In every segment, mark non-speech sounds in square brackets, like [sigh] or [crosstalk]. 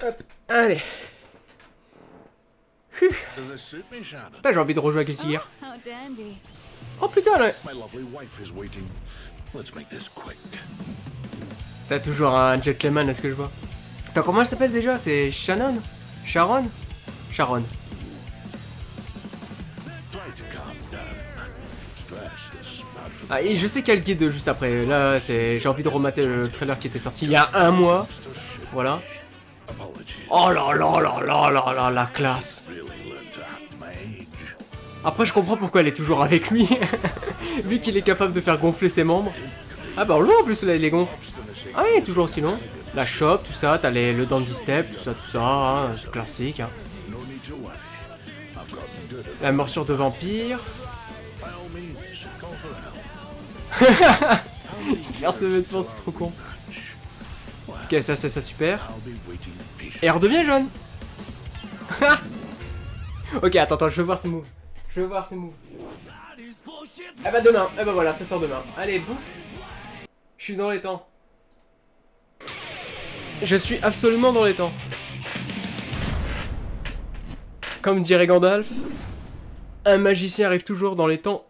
Hop, allez. Putain, j'ai envie de rejouer avec le tigre. Dandy. Oh putain, là. T'as toujours un gentleman, à ce que je vois? Attends, comment elle s'appelle déjà? C'est Shannon? Sharon? Sharon. Ah, et je sais qu'il y a le guide juste après. Là, c'est, j'ai envie de remater le trailer qui était sorti il y a un mois. Voilà. Oh là là là là là là, la classe. Après, je comprends pourquoi elle est toujours avec lui. [laughs] Vu qu'il est capable de faire gonfler ses membres. Ah bah on le voit en plus là, il les gonfle. Ah oui, toujours aussi long. La chope, tout ça, t'as le dandy step, tout ça, tout ça, hein, c'est classique. hein. La morsure de vampire. [laughs] Faire ce vêtement, c'est trop con. Ok, ça, c'est ça, super. Et elle redevient jaune. [laughs] ok, attends, attends, je veux voir ses moves. Je veux voir ses moves. Eh bah demain, eh bah voilà, ça sort demain. Allez, bouffe. Je suis dans les temps. Je suis absolument dans les temps. Comme dirait Gandalf, un magicien arrive toujours dans les temps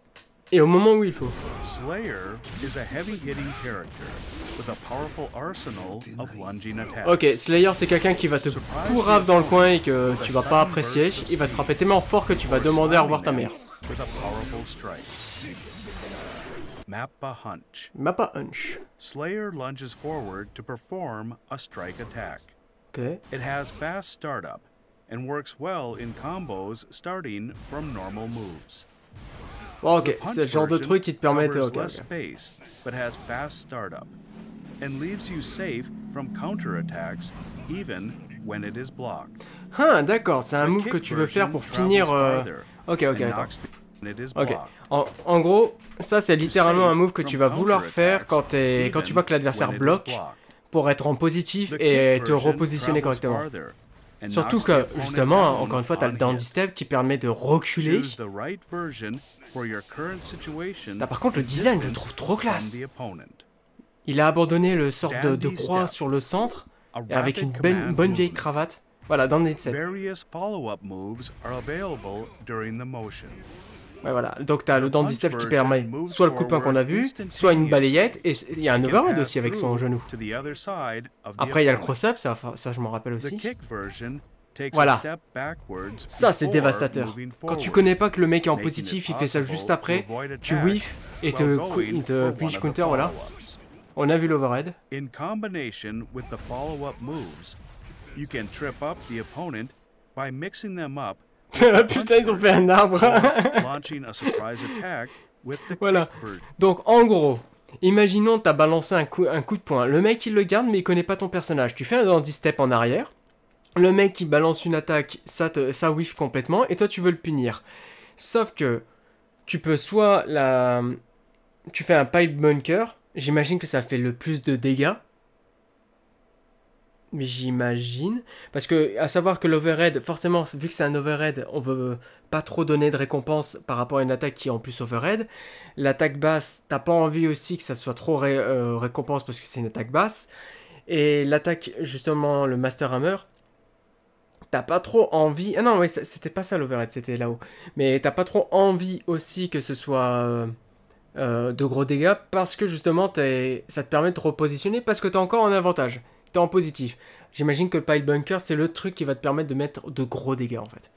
et au moment où il faut. Slayer is a heavy-hitting character with a powerful arsenal of lunging attacks. Ok, Slayer c'est quelqu'un qui va te pourrave dans le coin et que tu vas pas apprécier. Il va se frapper tellement fort que tu vas demander à revoir ta mère. Mappa Hunch. Mappa Hunch. Slayer lunges forward to perform a strike attack. Ok. It has fast startup and works well in combos starting from normal moves. Ok, c'est le genre de truc qui te permet de. covers ok, less ok. space, but has fast startup, and leaves you safe from counterattacks even when it is blocked. Ah, d'accord, c'est un move que tu veux faire pour finir. euh, Ok, ok, attends. Ok. En, en gros, ça c'est littéralement un move que tu vas vouloir faire quand, quand tu vois que l'adversaire bloque pour être en positif et te repositionner correctement. Surtout que, justement, encore une fois, t'as le on dandy step qui permet de reculer. Par contre, le design, je le trouve trop classe. Il a abandonné le sort de, croix sur le centre et avec une bonne vieille cravate. Voilà, dans le set. Various follow-up moves are available during the motion. Ouais, voilà. Donc t'as le The dandy step qui permet soit le coup de poing qu'on a vu, soit une balayette, et il y a un overhead aussi avec son genou. Après il y a le cross-up, ça, ça je m'en rappelle aussi. Voilà. Ça c'est dévastateur. Quand tu connais pas que le mec est en positif, it il fait ça juste après, tu whiff et te, te punish counter, voilà. On a vu l'overhead. In combination with the follow-up moves, you can trip up the opponent by mixing them up [laughs] Putain, ils ont fait un arbre. Voilà. Donc en gros, imaginons t'as balancé un coup, un coup de poing. Le mec il le garde mais il connaît pas ton personnage. Tu fais un dandy step en arrière. Le mec il balance une attaque, ça, te, whiff complètement et toi tu veux le punir. Sauf que tu peux soit la... Tu fais un pipe bunker. J'imagine que ça fait le plus de dégâts. J'imagine. Parce que, à savoir que l'overhead, forcément, vu que c'est un overhead, on veut pas trop donner de récompense par rapport à une attaque qui est en plus overhead. L'attaque basse, t'as pas envie aussi que ça soit trop euh, récompense parce que c'est une attaque basse. Et l'attaque, justement, le Master Hammer, t'as pas trop envie. Ah non, ça- c'était pas ça l'overhead, c'était là-haut. Mais t'as pas trop envie aussi que ce soit euh, euh, de gros dégâts parce que justement, t'es- ça te permet de te repositionner parce que t'es encore en avantage. T'es en positif. J'imagine que le pile bunker, c'est le truc qui va te permettre de mettre de gros dégâts en fait.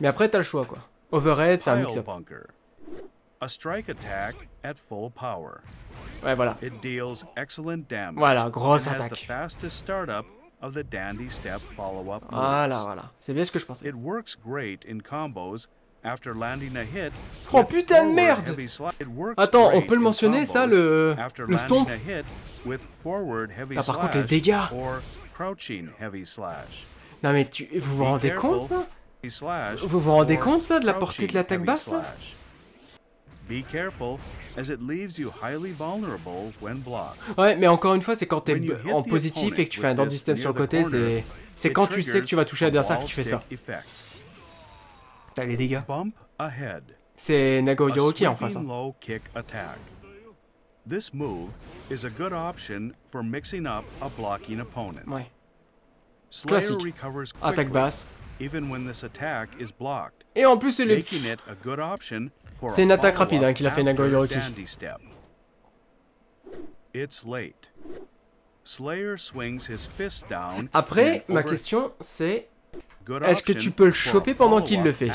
Mais après, t'as le choix quoi. Overhead, c'est un mix-up. A strike attack at full power. Ouais, voilà. It deals excellent damage. Voilà, grosse attaque. Fastest startup of the dandy step follow-up moves. Voilà, voilà. C'est bien ce que je pensais. It works great in combos after landing a hit. Oh, putain de merde Attends, on peut le mentionner, ça, le- le stomp? Ah, par contre, les dégâts. Non mais tu, vous vous rendez compte ça? Vous vous rendez compte, ça, de la portée de l'attaque basse, là? slash. Be careful, as it leaves you highly vulnerable when blocked. Ouais, mais encore une fois, c'est quand t'es en positif et que tu fais un with step sur le côté, c'est quand tu sais que tu vas toucher l'adversaire que tu fais ça. T'as les dégâts. C'est Nago Yoroki en face. hein. This move is a good option for mixing up a blocking opponent. Ouais. Classique. Attaque basse. Even when this attack is blocked, Et en plus, elle est... making it a good option for C'est une attaque rapide, hein, qu'il a fait Step. It's late. Slayer swings his fist down. Après, in an ma question, c'est... est-ce que tu peux le choper pendant qu'il le fait?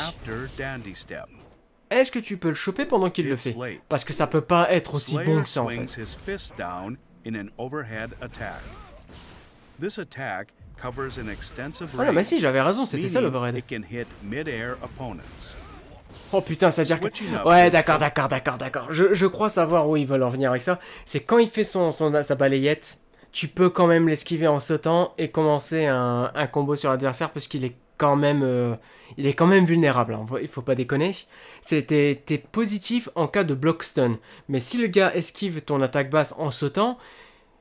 Est-ce que tu peux le choper pendant qu'il le fait? Parce que ça peut pas être aussi bon que ça, en fait. This attack Ah non, mais si, j'avais raison, c'était ça l'overhead. It can hit mid-air opponents. Oh putain, ça veut dire que... Ouais, d'accord, d'accord, d'accord, d'accord. Je, je crois savoir où ils veulent en venir avec ça. C'est quand il fait son, son, sa balayette, tu peux quand même l'esquiver en sautant et commencer un, un combo sur l'adversaire parce qu'il est quand même... euh, il est quand même vulnérable, hein. il faut pas déconner. C'était positif en cas de block stun. Mais si le gars esquive ton attaque basse en sautant,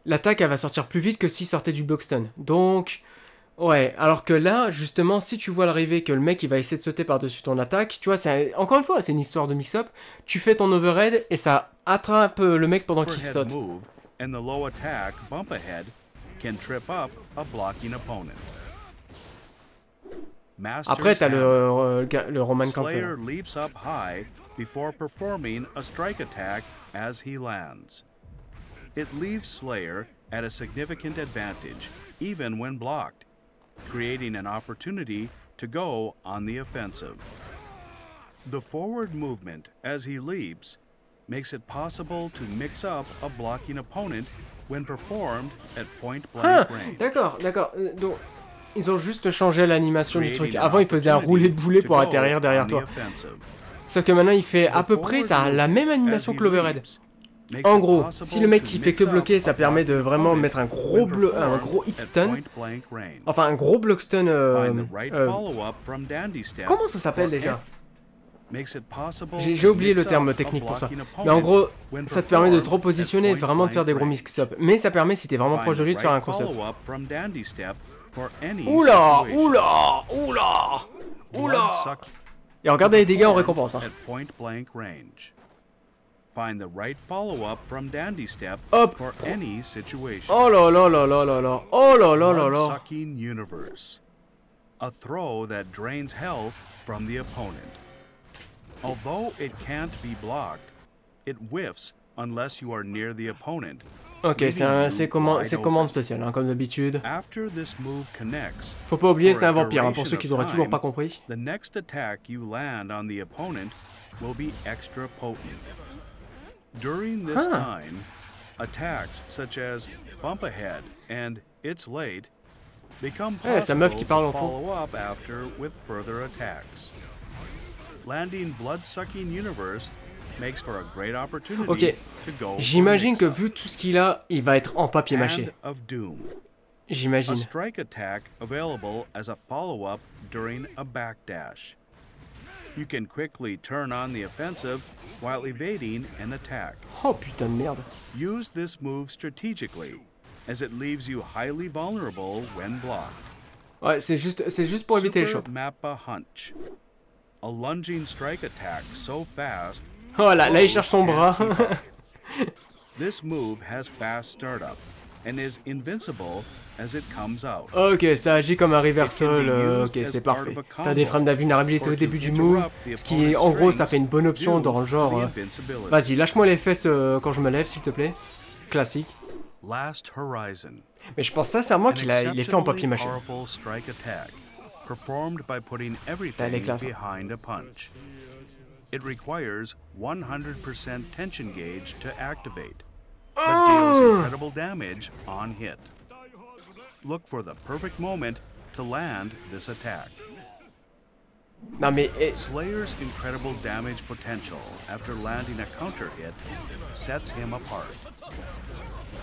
l'attaque elle va sortir plus vite que s'il sortait du block stun. Donc... Ouais, alors que là, justement, si tu vois l'arrivée que le mec il va essayer de sauter par-dessus ton attaque, tu vois, c'est encore une fois, c'est une histoire de mix-up. Tu fais ton overhead et ça attrape euh, le mec pendant qu'il saute. and the low attack bump ahead can trip up a blocking opponent. Après, t'as le, euh, ga- le Roman Slayer Cancel. leaps up high before performing a strike attack as he lands. It leaves Slayer at a significant advantage, even when blocked, creating an opportunity to go on the offensive. The forward movement as he leaps makes it possible to mix up a blocking opponent when performed at point Ah, blank range. d'accord, d'accord. Euh, Donc, ils ont juste changé l'animation du truc. Avant, il faisait un roulé opportunity boulet pour atterrir derrière toi. Sauf que maintenant, il fait à peu près ça a la même animation que he l'overhead. En gros, si le mec qui fait que bloquer, ça permet de vraiment mettre un gros bleu- un gros hit stun. Enfin, un gros block stun. euh, euh, comment ça s'appelle déjà J'ai oublié le terme technique pour ça. Mais en gros, ça te permet de trop positionner et vraiment de faire des gros mix-up. Mais ça permet, si t'es vraiment proche de lui, de faire un cross-up. Oula. Oula Oula Oula Et regardez les dégâts en récompense. hein. At point blank range. Find the right follow-up from Dandy Step Hop. for any situation. Oh là là là là là là Oh là là là là Blood-sucking universe. A throw that drains health from the opponent. Although it can't be blocked, it whiffs unless you are near the opponent. Ok, c'est commande open. spéciale, hein, comme d'habitude. Faut pas oublier, c'est un vampire, hein, pour ceux qui of auraient toujours pas compris. The next attack you land on the opponent will be extra potent. During this Huh. time, attacks such as bump ahead and it's late become possible sa meuf qui parle to follow up after with further attacks. Landing blood-sucking universe makes for a great opportunity Ok, to go j'imagine que vu tout ce qu'il a, il va être en papier. A J'imagine. strike attack available as a follow up during a backdash. You can quickly turn on the offensive while evading an attack. Oh putain de merde. Use this move strategically, as it leaves you highly vulnerable when blocked. Ouais, c'est juste, c'est juste pour éviter les Super chops. Mappa Hunch. A lunging strike attack so fast. Oh là, là il cherche son bras. can't keep up. [laughs] This move has fast startup and is invincible ok, ça agit comme un reversal. Euh, ok, c'est parfait. T'as des frames d'invulnérabilité au début du move, ce qui en gros, ça fait une bonne option dans le genre. euh. Vas-y, lâche-moi les fesses euh, quand je me lève, s'il te plaît. Classique. Mais je pense sincèrement qu'il est fait en papier mâché. powerful strike attack, performed by putting everything classe, behind a punch. It requires 100% tension gauge to activate, but deals incredible damage on hit. Look for the perfect moment to land this attack. Mais eh, Slayer's incredible damage potential after landing a counter hit sets him apart.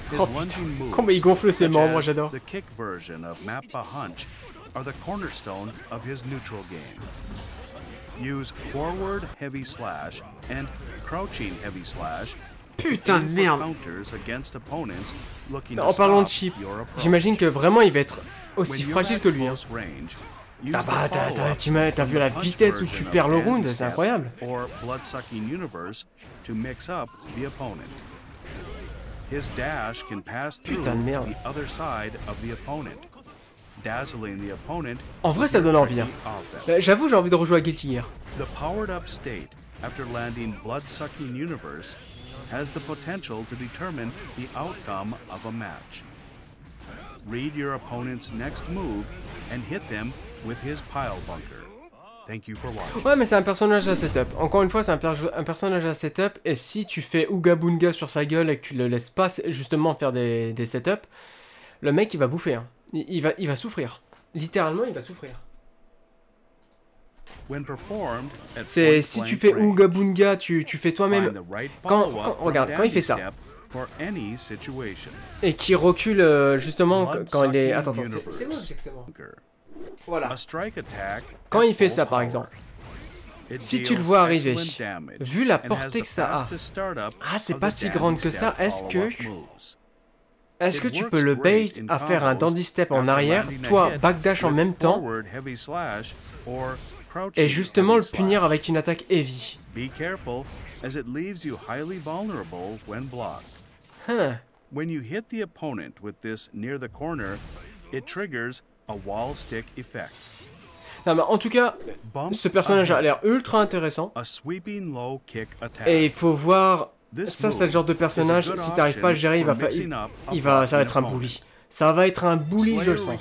His Oh, lunging moves, Comment il gonfle ses such membres, as j'adore. The kick version of Mappa Hunch are the cornerstone of his neutral game. Use forward heavy slash and crouching heavy slash Putain de merde. En parlant de chip, j'imagine que vraiment il va être aussi fragile que lui. hein. T'as bah, t'as- vu la vitesse où tu perds le round, c'est incroyable. His dash can pass through Putain de to merde. the other side of the opponent. dazzling the opponent. En vrai, ça donne envie, hein. Euh, J'avoue, j'ai envie de rejouer à Guilty Gear. The powered up state, after landing Blood-Sucking Universe, has the potential to determine the outcome of a match. Read your opponent's next move and hit them with his pile bunker. Thank you for watching. Ouais, mais c'est un personnage à setup. Encore une fois, c'est un, perso- un personnage à setup. Et si tu fais Ooga Boonga sur sa gueule et que tu le laisses pas justement faire des, des setups, le mec il va bouffer. hein. Il va, il va souffrir. Littéralement, il va souffrir. When performed at C'est si tu fais Ooga Boonga, tu, tu fais toi-même. Quand- regarde, quand il fait ça. Et qui recule euh, justement quand il est. Attends, attends, c'est exactement. Voilà. Quand il fait ça par exemple, Si tu le vois arriver, vu la portée que ça a, ah c'est pas si grande que ça, est-ce que est-ce que tu peux le bait à faire un dandy step en arrière, toi backdash en même temps et justement le punir avec une attaque heavy. Be careful, as it leaves you highly vulnerable when blocked. When you hit the opponent with this near the corner, it triggers a wall stick effect. Non mais en tout cas, ce personnage a l'air ultra intéressant et il faut voir ça c'est le genre de personnage si t'arrives pas à le gérer, il va il, va ça va être un bully. Ça va être un bully, je le sens.